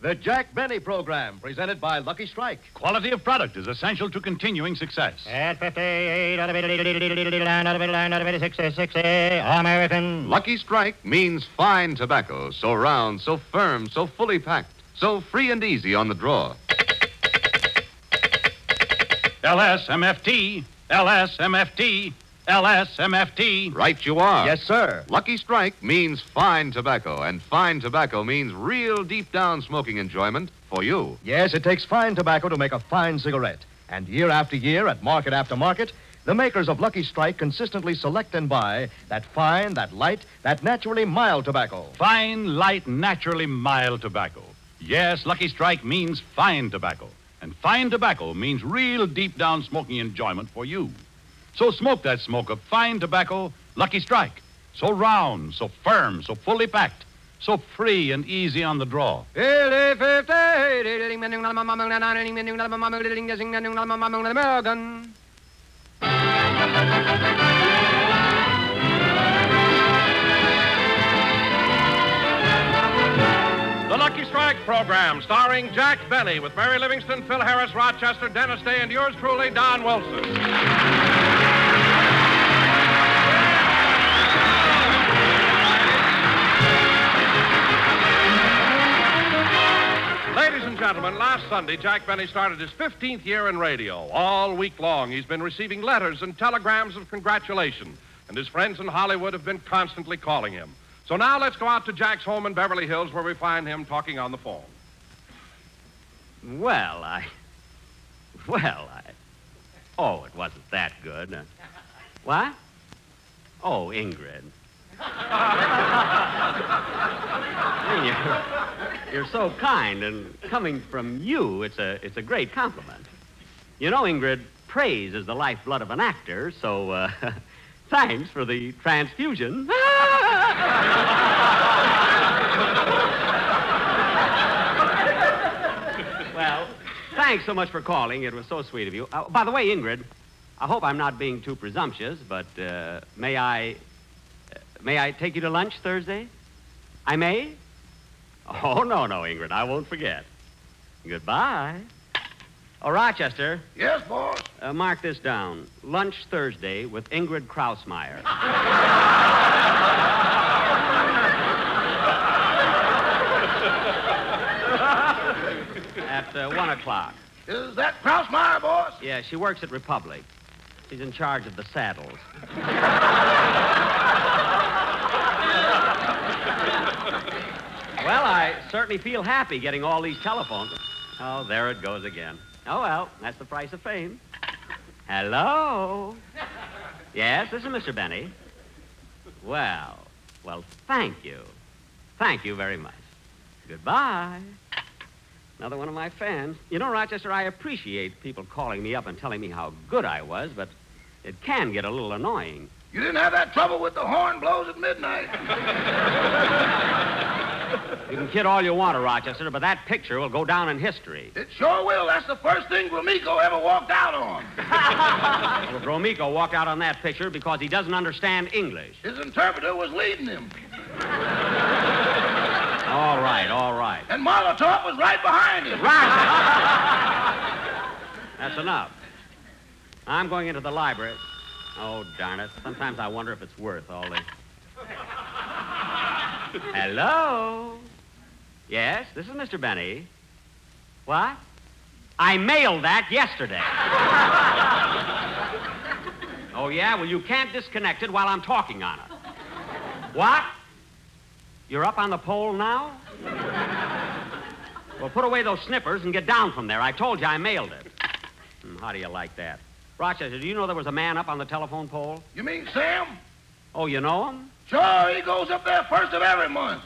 The Jack Benny Program, presented by Lucky Strike. Quality of product is essential to continuing success. At 58, American. Lucky Strike means fine tobacco, so round, so firm, so fully packed, so free and easy on the draw. LSMFT, LSMFT, LSMFT. Right you are. Yes, sir. Lucky Strike means fine tobacco, and fine tobacco means real deep down smoking enjoyment for you. Yes, it takes fine tobacco to make a fine cigarette. And year after year, at market after market, the makers of Lucky Strike consistently select and buy that fine, that light, that naturally mild tobacco. Fine, light, naturally mild tobacco. Yes, Lucky Strike means fine tobacco. And fine tobacco means real deep down smoking enjoyment for you. So smoke that smoke of fine tobacco, Lucky Strike. So round, so firm, so fully packed, so free and easy on the draw. American. The Lucky Strike program, starring Jack Benny with Mary Livingstone, Phil Harris, Rochester, Dennis Day, and yours truly, Don Wilson. And gentlemen, last Sunday, Jack Benny started his 15th year in radio. All week long, he's been receiving letters and telegrams of congratulation, and his friends in Hollywood have been constantly calling him. So now let's go out to Jack's home in Beverly Hills where we find him talking on the phone. Well, I. Well, I. Oh, it wasn't that good. Uh, what? Oh, Ingrid. You're so kind, and coming from you, it's a, it's a great compliment. You know, Ingrid, praise is the lifeblood of an actor, so uh, thanks for the transfusion. well, thanks so much for calling. It was so sweet of you. Uh, by the way, Ingrid, I hope I'm not being too presumptuous, but uh, may I uh, may I take you to lunch Thursday? I may? Oh, no, no, Ingrid. I won't forget. Goodbye. Oh, Rochester, Yes, boss. uh, mark this down. Lunch Thursday with Ingrid Krausmeyer. At uh, 1 o'clock. Is that Krausmeyer, boss? Yeah, she works at Republic. She's in charge of the saddles. well, I certainly feel happy getting all these telephones. Oh, there it goes again. Oh, well, that's the price of fame. Hello? Yes, this is Mr. Benny. Well, well, thank you. Thank you very much. Goodbye. Another one of my fans. You know, Rochester, I appreciate people calling me up and telling me how good I was, but it can get a little annoying. You didn't have that trouble with the horn blows at midnight. You can kid all you want to, Rochester, but that picture will go down in history. It sure will. That's the first thing Gromyko ever walked out on. Well, Gromyko walked out on that picture because he doesn't understand English. His interpreter was leading him. All right, all right. And Molotov was right behind him. Right. That's enough. I'm going into the library. Oh, darn it. Sometimes I wonder if it's worth all this. Hello? Yes, this is Mr. Benny. What? I mailed that yesterday. oh, yeah? Well, you can't disconnect it while I'm talking on it. What? You're up on the pole now? Well, put away those snippers and get down from there. I told you I mailed it. Hmm, how do you like that? Rochester, do you know there was a man up on the telephone pole? You mean Sam? Oh, you know him? Sure, he goes up there first of every month.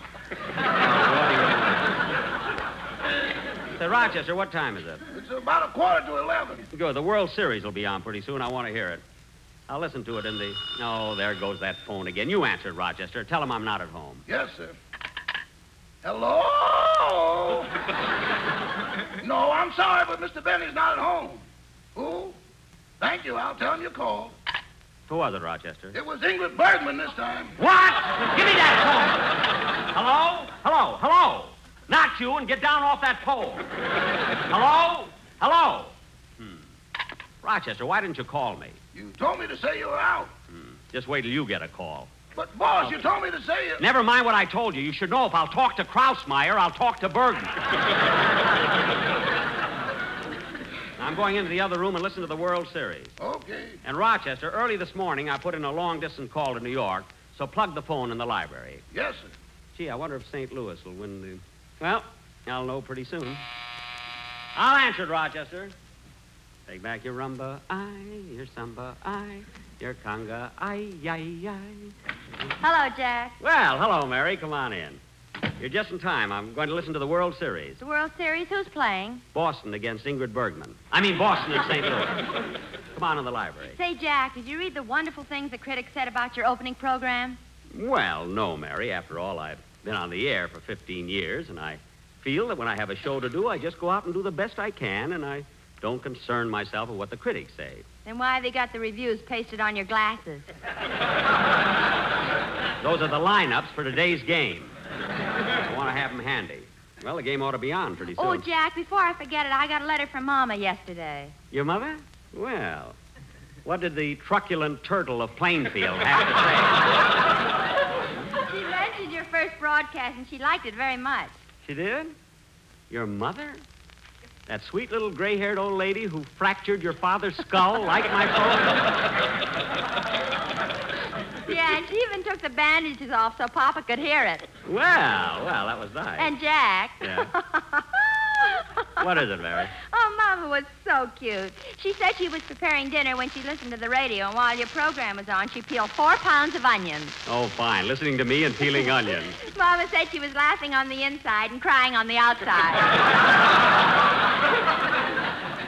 Say, Rochester, what time is it? It's about a quarter to eleven. Good. The World Series will be on pretty soon. I want to hear it. I'll listen to it in the. Oh, there goes that phone again. You answer Rochester. Tell him I'm not at home. Yes, sir. Hello? no, I'm sorry, but Mr. Benny's not at home. Who? Thank you. I'll tell him you called. Who was it, Rochester? It was Ingrid Bergman this time. What? Give me that phone. Hello? Hello? Hello? Not you, and get down off that pole. Hello? Hello? Hmm. Rochester, why didn't you call me? You told me to say you were out. Just wait till you get a call. But, boss, you told me to say you... Never mind what I told you. You should know if I'll talk to Krausmeyer, I'll talk to Bergen. I'm going into the other room and listen to the World Series. Okay. And Rochester, early this morning, I put in a long distance call to New York, so plug the phone in the library. Yes, sir. Gee, I wonder if St. Louis will win the. Well, I'll know pretty soon. I'll answer it, Rochester. Take back your rumba, I, your samba, I, your conga, I, I, I. Hello, Jack. Well, hello, Mary. Come on in. You're just in time. I'm going to listen to the World Series. The World Series, who's playing? Boston against Ingrid Bergman. I mean, Boston and St. Louis. Come on in the library. Say, Jack, did you read the wonderful things the critics said about your opening program? Well, no, Mary. After all, I've been on the air for 15 years, and I feel that when I have a show to do, I just go out and do the best I can, and I don't concern myself with what the critics say. Then why have they got the reviews pasted on your glasses? Those are the lineups for today's game. I want to have them handy. Well, the game ought to be on pretty oh, soon. Oh, Jack, before I forget it, I got a letter from Mama yesterday. Your mother? Well, what did the truculent turtle of Plainfield have to say? She mentioned your first broadcast, and she liked it very much. She did? Your mother? That sweet little gray haired old lady who fractured your father's skull like my program? Yeah, and she even took the bandages off so Papa could hear it. Well, well, that was nice. And Jack. Yeah. What is it, Mary? Oh, Mama was so cute. She said she was preparing dinner when she listened to the radio, and while your program was on, she peeled four pounds of onions. Oh, fine. Listening to me and peeling onions. Mama said she was laughing on the inside and crying on the outside.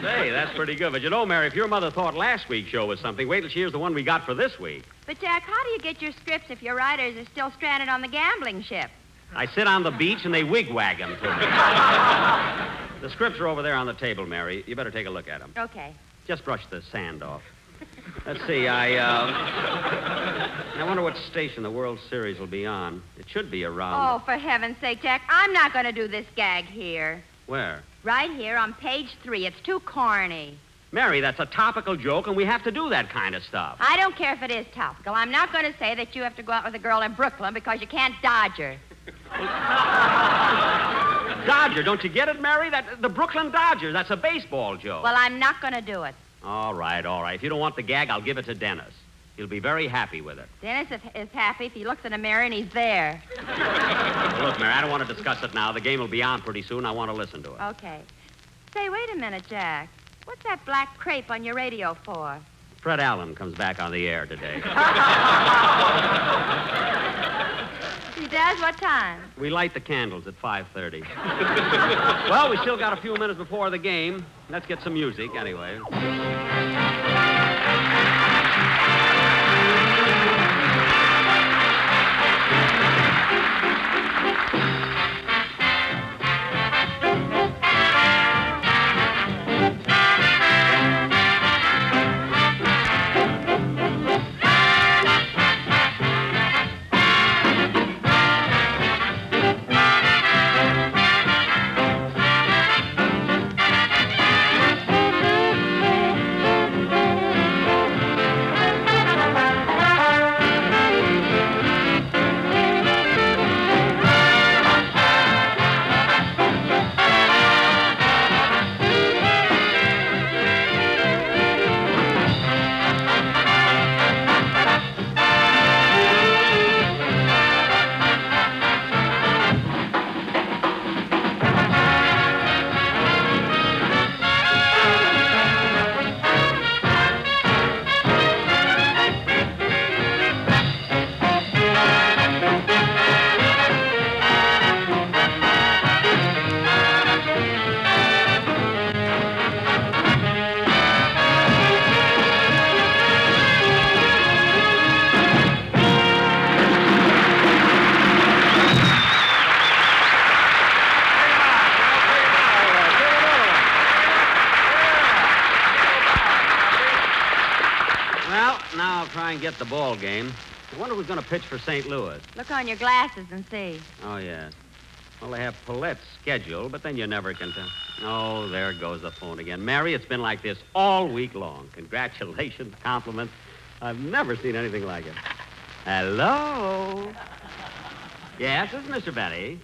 Say, that's pretty good. But you know, Mary, if your mother thought last week's show was something, wait till she hears the one we got for this week. but, Jack, how do you get your scripts if your writers are still stranded on the gambling ship? I sit on the beach and they wigwag 'em to me. the scripts are over there on the table, Mary. You better take a look at them. Okay. Just brush the sand off. Let's see, I, uh... I wonder what station the World Series will be on. It should be around... Oh, for heaven's sake, Jack, I'm not going to do this gag here. Where? Right here on page three. It's too corny. Mary, that's a topical joke, and we have to do that kind of stuff. I don't care if it is topical. I'm not going to say that you have to go out with a girl in Brooklyn because you can't dodge her. Dodger, don't you get it, Mary? That the Brooklyn Dodgers. That's a baseball joke. Well, I'm not going to do it. All right, all right. If you don't want the gag, I'll give it to Dennis. He'll be very happy with it. Dennis is, is happy if he looks in a mirror and he's there. Look, Mary, I don't want to discuss it now. The game will be on pretty soon. I want to listen to it. Okay. Say, wait a minute, Jack. What's that black crepe on your radio for? Fred Allen comes back on the air today. He does? What time? We light the candles at 5.30. well, we still got a few minutes before the game. Let's get some music, anyway. Pitch for St. Louis. Look on your glasses and see. Oh, yes. Well, they have Pollet's schedule, but then you never can tell. Oh, there goes the phone again. Mary, it's been like this all week long. Congratulations, compliments. I've never seen anything like it. Hello? Yes, this is Mr. Benny.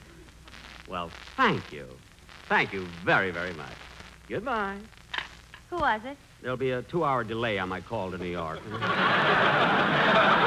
Well, thank you. Thank you very, very much. Goodbye. Who was it? There'll be a two hour delay on my call to New York.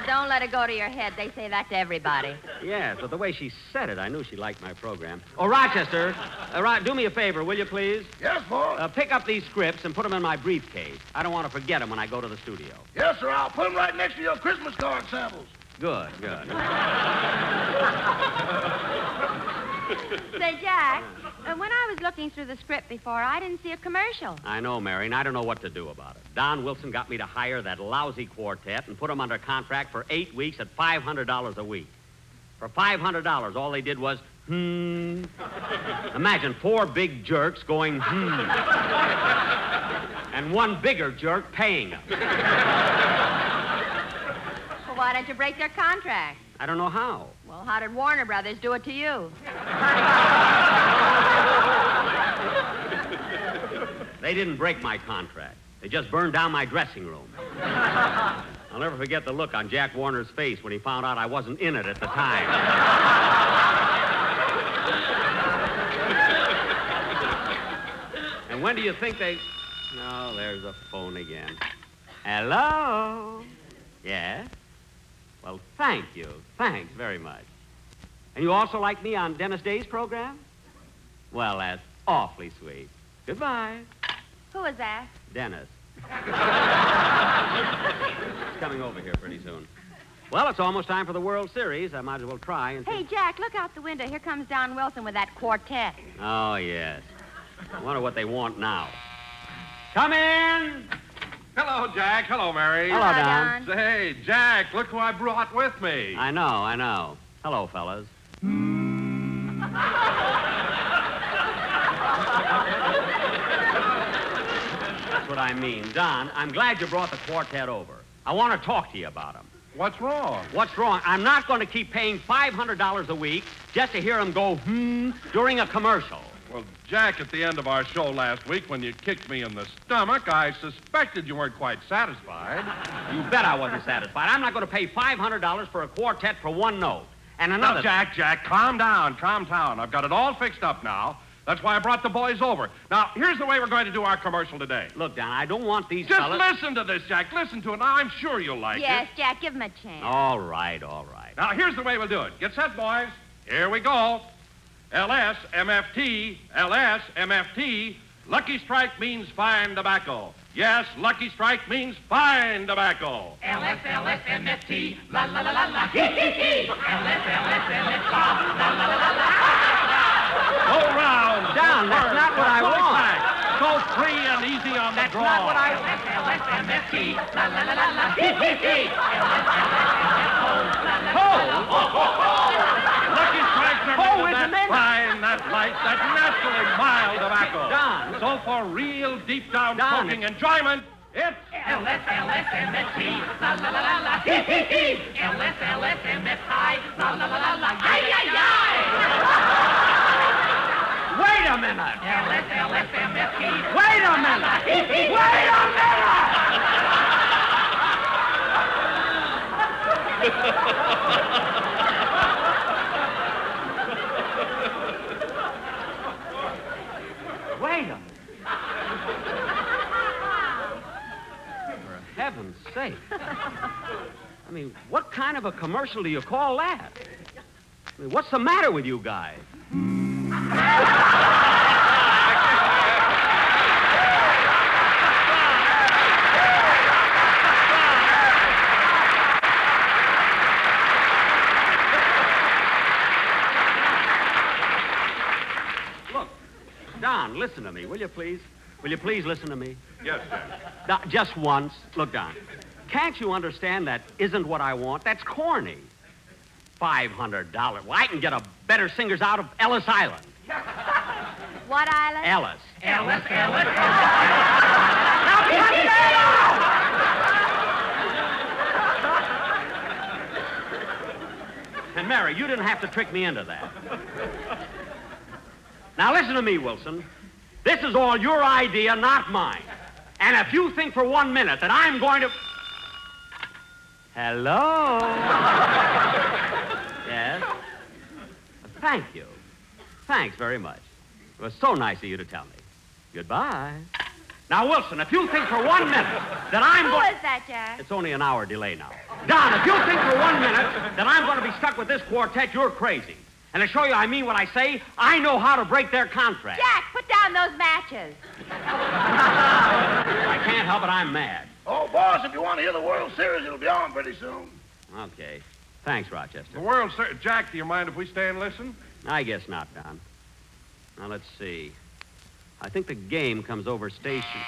Well, don't let it go to your head. They say that to everybody. yes, but the way she said it, I knew she liked my program. Oh, Rochester, uh, Ro- do me a favor, will you, please? Yes, boy. Uh, pick up these scripts and put them in my briefcase. I don't want to forget them when I go to the studio. yes, sir. I'll put 'em right next to your Christmas card samples. Good, good. Say, Jack, uh, when I was looking through the script before, I didn't see a commercial. I know, Mary, and I don't know what to do about it. Don Wilson got me to hire that lousy quartet and put them under contract for eight weeks at $500 a week. For $500, all they did was, hmm. Imagine four big jerks going, hmm. and one bigger jerk paying them. Well, why don't you break their contract? I don't know how. Well, how did Warner Brothers do it to you? They didn't break my contract. They just burned down my dressing room. I'll never forget the look on Jack Warner's face when he found out I wasn't in it at the time. and when do you think they. No, there's the phone again. Hello? Yes? Well, thank you. Thanks very much. And you also like me on Dennis Day's program? Well, that's awfully sweet. Goodbye. Who was that? Dennis. He's coming over here pretty soon. Well, it's almost time for the World Series. I might as well try and. Hey, Jack, look out the window. Here comes Don Wilson with that quartet. Oh, yes. I wonder what they want now. Come in! Hello, Jack. Hello, Mary. Hello, Don. Say, Jack, look who I brought with me. I know, I know. Hello, fellas. That's what I mean. Don, I'm glad you brought the quartet over. I want to talk to you about them. What's wrong? What's wrong? I'm not going to keep paying $500 a week just to hear them go hmm during a commercial. Well, Jack, at the end of our show last week, when you kicked me in the stomach, I suspected you weren't quite satisfied. You bet I wasn't satisfied. I'm not going to pay $500 for a quartet for one note. And another. Now, Jack, Jack, calm down, calm down. I've got it all fixed up now. That's why I brought the boys over. Now, here's the way we're going to do our commercial today. Look, Don, I don't want these Just fellas. listen to this, Jack. Listen to it. Now, I'm sure you'll like yes, it. Yes, Jack, give him a chance. All right, all right. Now, here's the way we'll do it. Get set, boys. Here we go. LS, MFT, LS, MFT. Lucky Strike means fine tobacco. Yes, Lucky Strike means fine tobacco. LS, LS, MFT, la la la la la, hee hee hee. LS, LS, MFT, la la la la la. Go round. Go that's not what I want. Go free and easy on the draw. That's not what I. LS, LS, MFT, la la la la la, hee. Lucky made of isn't that fine, that light, that naturally mild tobacco. Don. So for real deep down smoking enjoyment, it's LS, LS, MFT, la la la Wait a minute. LS, LS, MFT, Wait a minute. Wait a minute. Wait a minute. For heaven's sake. I mean, what kind of a commercial do you call that? I mean, what's the matter with you guys? Look, Don, listen to me, will you please? Will you please listen to me? yes, sir. Don, just once. Look, Don. Can't you understand that isn't what I want? That's corny. $500. Well, I can get a better singers out of Ellis Island. What island? Ellis. LS, LS, Now, cut that out! And Mary, you didn't have to trick me into that. Now listen to me, Wilson. This is all your idea, not mine. And if you think for one minute that I'm going to. Hello? yes? Thank you. Thanks very much. It was so nice of you to tell me. Goodbye. Now, Wilson, if you think for one minute that I'm Who going. is that, Jack? It's only an hour delay now. Don, if you think for one minute that I'm going to be stuck with this quartet, you're crazy. And to show you I mean what I say, I know how to break their contract. Jack, put down those matches. I can't help it, I'm mad. Oh, boss, if you want to hear the World Series, it'll be on pretty soon. Okay. Thanks, Rochester. The World Series. Jack, do you mind if we stay and listen? I guess not, Don. Now, let's see. I think the game comes over station.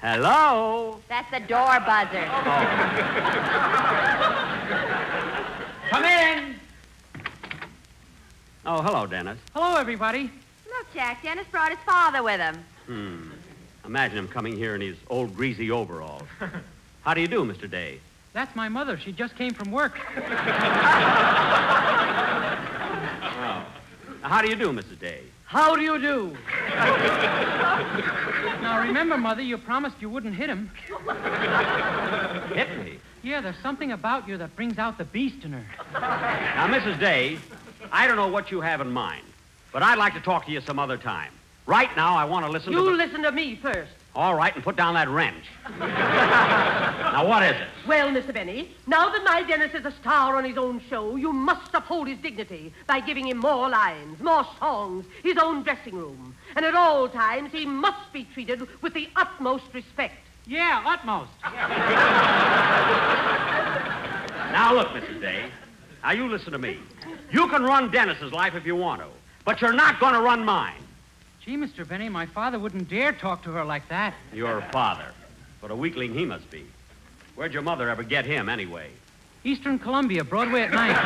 Hello? That's the door buzzer. Come in. Oh, hello, Dennis. Hello, everybody. Look, Jack, Dennis brought his father with him. Hmm. Imagine him coming here in his old greasy overalls. How do you do, Mr. Day? That's my mother. She just came from work. How do you do, Mrs. Day? How do you do? now, remember, Mother, you promised you wouldn't hit him. Hit me. Yeah, there's something about you that brings out the beast in her. Now, Mrs. Day, I don't know what you have in mind, but I'd like to talk to you some other time. Right now, I want to listen to You the... listen to me first. All right, and put down that wrench. now, what is it? Well, Mr. Benny, now that my Dennis is a star on his own show, you must uphold his dignity by giving him more lines, more songs, his own dressing room. And at all times, he must be treated with the utmost respect. Yeah, utmost. Now, look, Mrs. Day. Now, you listen to me. You can run Dennis's life if you want to, but you're not going to run mine. Gee, Mr. Benny, my father wouldn't dare talk to her like that. Your father. What a weakling he must be. Where'd your mother ever get him, anyway? Eastern Columbia, Broadway at Ninth.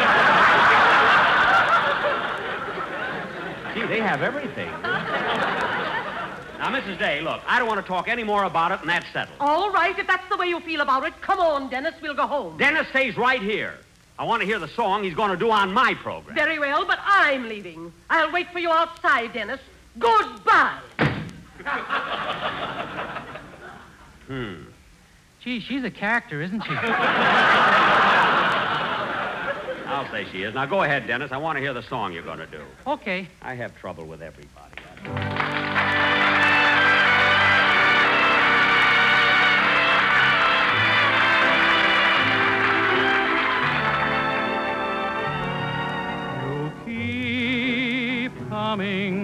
Gee, they have everything. Now, Mrs. Day, look, I don't want to talk any more about it, and that's settled. All right, if that's the way you feel about it, come on, Dennis, we'll go home. Dennis stays right here. I want to hear the song he's going to do on my program. Very well, but I'm leaving. I'll wait for you outside, Dennis. Goodbye. Hmm. Gee, she's a character, isn't she? I'll say she is. Now, go ahead, Dennis. I want to hear the song you're going to do. Okay. I have trouble with everybody. You keep coming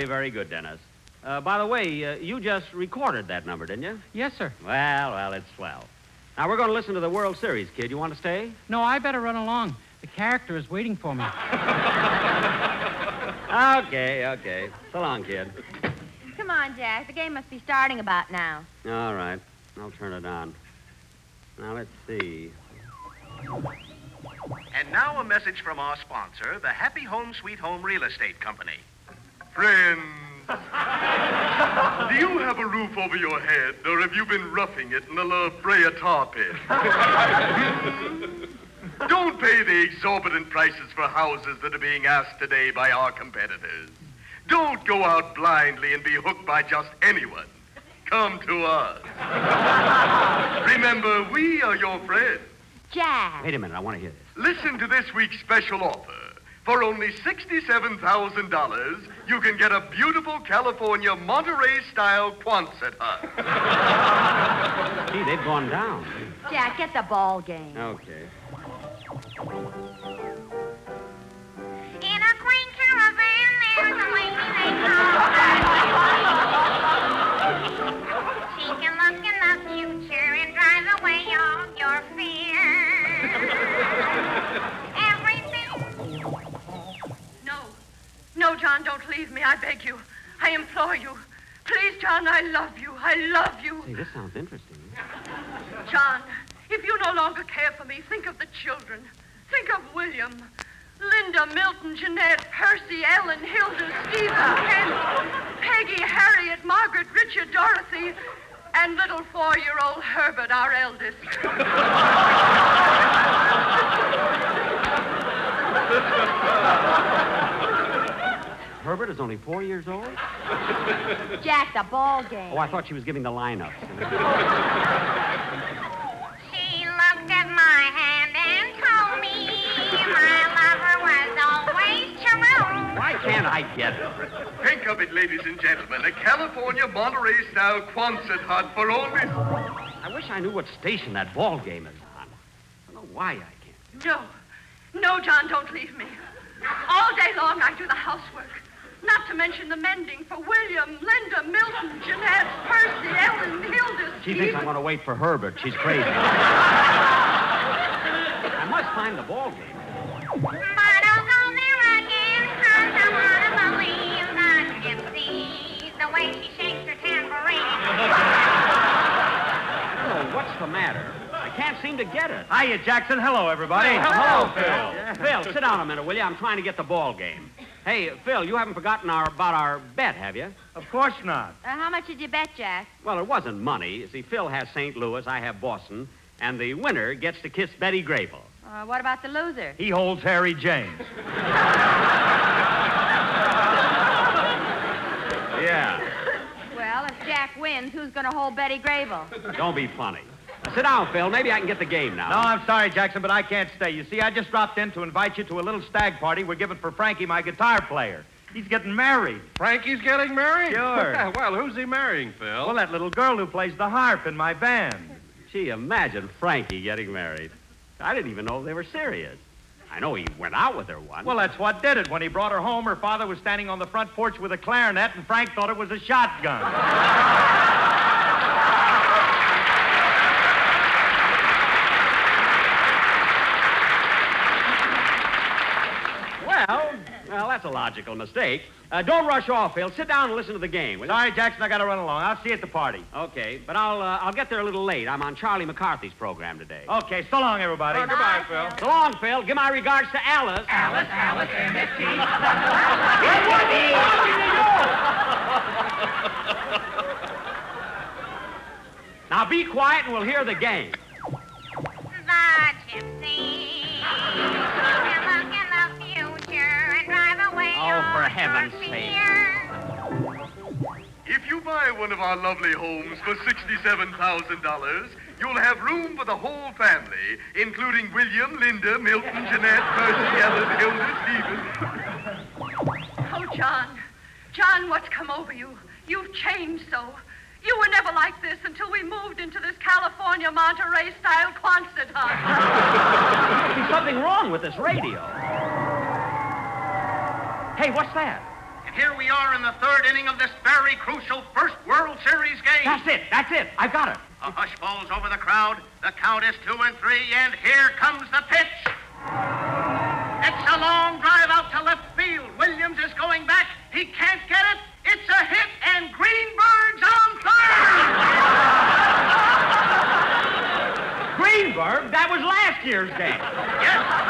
Very, very good, Dennis. Uh, by the way, uh, you just recorded that number, didn't you? Yes, sir. Well, well, it's swell. Now, we're going to listen to the World Series, kid. You want to stay? No, I better run along. The character is waiting for me. Okay, okay. So long, kid. Come on, Jack. The game must be starting about now. All right. I'll turn it on. Now, let's see. And now a message from our sponsor, the Happy Home Sweet Home Real Estate Company. Friends, do you have a roof over your head, or have you been roughing it in the La Brea tar pit? Don't pay the exorbitant prices for houses that are being asked today by our competitors. Don't go out blindly and be hooked by just anyone. Come to us. Remember, we are your friends. Jack. Wait a minute. I want to hear this. Listen to this week's special offer. For only $67,000, you can get a beautiful California Monterey-style Quonset hut. Gee, they've gone down. Jack, get the ball game. Okay. I beg you. I implore you. Please, John, I love you. I love you. Hey, this sounds interesting. John, if you no longer care for me, think of the children. Think of William. Linda, Milton, Jeanette, Percy, Ellen, Hilda, Steva, Ken, Peggy, Harriet, Margaret, Richard, Dorothy, and little four-year-old Herbert, our eldest. Herbert is only four years old? Jack, the ball game. Oh, I thought she was giving the lineups. She looked at my hand and told me my lover was always true. Why can't I get it? Think of it, ladies and gentlemen. A California Monterey-style Quonset hut for only... I wish I knew what station that ball game is on. I don't know why I can't. No. No, John, don't leave me. All day long I do the housework. Not to mention the mending for William, Linda, Milton, Jeanette, Percy, Ellen, Hilda, She thinks I'm going to wait for Herbert. She's crazy. I must find the ball game. But I'll go there again, 'cause I want to believe that gypsy, the way she shakes her tambourine. Oh, what's the matter? I can't seem to get it. Hiya, Jackson. Hello, everybody. Hey, hello, Phil. Phil, sit down a minute, will you? I'm trying to get the ball game. Hey, Phil, you haven't forgotten our about our bet, have you? Of course not. Uh, how much did you bet, Jack? Well, it wasn't money. You see, Phil has St. Louis, I have Boston, and the winner gets to kiss Betty Grable. Uh, what about the loser? He holds Harry James. Yeah. Well, if Jack wins, who's going to hold Betty Grable? Don't be funny. Now, sit down, Phil. Maybe I can get the game now. No, I'm sorry, Jackson, but I can't stay. You see, I just dropped in to invite you to a little stag party we're giving for Frankie, my guitar player. He's getting married. Frankie's getting married? Sure. well, who's he marrying, Phil? Well, that little girl who plays the harp in my band. Gee, imagine Frankie getting married. I didn't even know they were serious. I know he went out with her once. Well, that's what did it. When he brought her home, her father was standing on the front porch with a clarinet, and Frank thought it was a shotgun. Well, well, that's a logical mistake. Uh, don't rush off, Phil. Sit down and listen to the game. will you? Sorry, Jackson, I got to run along. I'll see you at the party. Okay, but I'll uh, I'll get there a little late. I'm on Charlie McCarthy's program today. Okay, so long, everybody. Oh, goodbye, Phil. So long, Phil. Give my regards to Alice. Alice, Alice, MST. Now be quiet and we'll hear the game. The gypsy. Heaven's sake. If you buy one of our lovely homes for $67,000, you'll have room for the whole family, including William, Linda, Milton, Jeanette, Percy, Ellen, Hilda, Stephen. Oh, John. John, what's come over you? You've changed so. You were never like this until we moved into this California Monterey-style Quonset hut. Must be something wrong with this radio. Hey, what's that? And here we are in the third inning of this very crucial first World Series game. That's it. That's it. I've got it. A hush falls over the crowd. The count is two and three, and here comes the pitch. It's a long drive out to left field. Williams is going back. He can't get it. It's a hit, and Greenberg's on third. Greenberg? That was last year's game. Yes, ladies and gentlemen,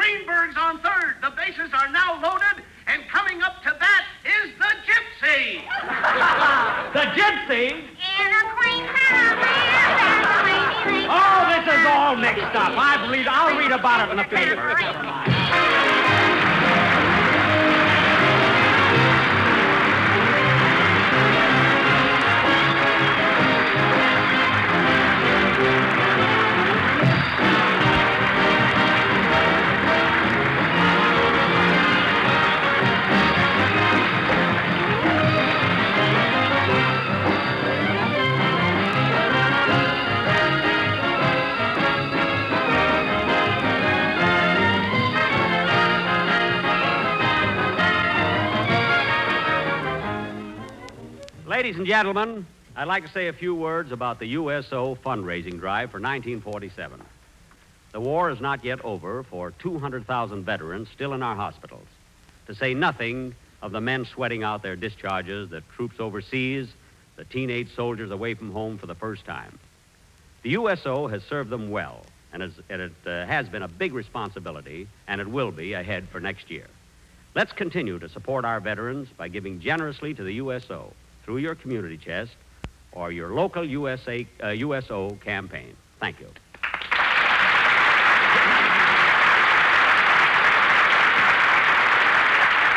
Greenberg's on third. The bases are now loaded, and coming up to bat is the Gypsy. The Gypsy? In a quaint family, Oh, this is all mixed up. I read, I'll read about it in the paper. Ladies and gentlemen, I'd like to say a few words about the USO fundraising drive for 1947. The war is not yet over for 200,000 veterans still in our hospitals, to say nothing of the men sweating out their discharges, the troops overseas, the teenage soldiers away from home for the first time. The USO has served them well, and it uh, has been a big responsibility, and it will be ahead for next year. Let's continue to support our veterans by giving generously to the USO through your community chest or your local USA, uh, USO campaign. Thank you.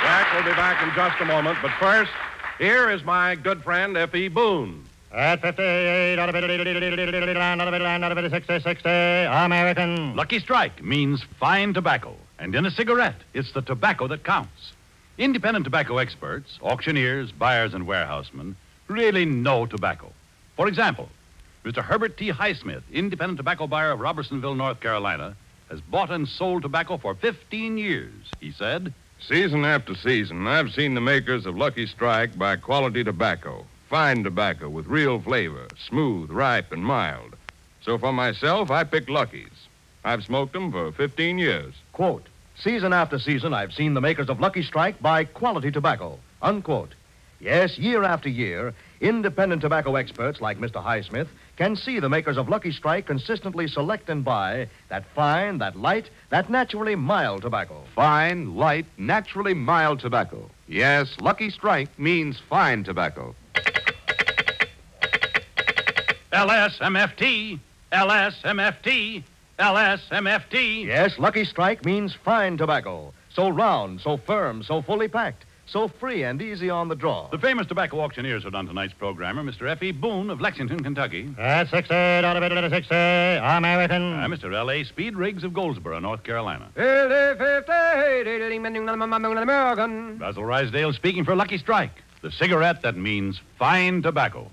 Jack will be back in just a moment, but first, here is my good friend F.E. Boone. At 58, out of it, out of it, out of it, 60, 60, American. Lucky Strike means fine tobacco. And in a cigarette, it's the tobacco that counts. Independent tobacco experts, auctioneers, buyers, and warehousemen really know tobacco. For example, Mr. Herbert T. Highsmith, independent tobacco buyer of Robersonville, North Carolina, has bought and sold tobacco for 15 years. He said, Season after season, I've seen the makers of Lucky Strike buy quality tobacco, fine tobacco with real flavor, smooth, ripe, and mild. So for myself, I pick Lucky's. I've smoked them for 15 years. Quote, season after season, I've seen the makers of Lucky Strike buy quality tobacco. Unquote. Yes, year after year, independent tobacco experts like Mr. Highsmith can see the makers of Lucky Strike consistently select and buy that fine, that light, that naturally mild tobacco. Fine, light, naturally mild tobacco. Yes, Lucky Strike means fine tobacco. LSMFT, LSMFT, LSMFT. Yes, Lucky Strike means fine tobacco. So round, so firm, so fully packed, so free and easy on the draw. The famous tobacco auctioneers are on tonight's program Mr. F.E. Boone of Lexington, Kentucky. At 60, out of it, 60, American. And Mr. L.A. Speed Riggs of Goldsboro, North Carolina. American. Basil Ruysdael speaking for Lucky Strike, the cigarette that means fine tobacco.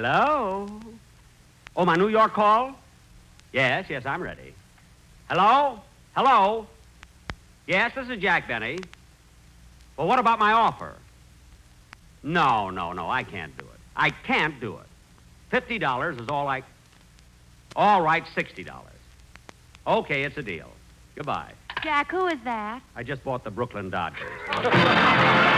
Hello? Oh, my New York call? Yes, yes, I'm ready. Hello? Hello? Yes, this is Jack Benny. Well, what about my offer? No, no, no, I can't do it. I can't do it. Fifty dollars is all I. All right, sixty dollars. Okay, it's a deal. Goodbye. Jack, who is that? I just bought the Brooklyn Dodgers.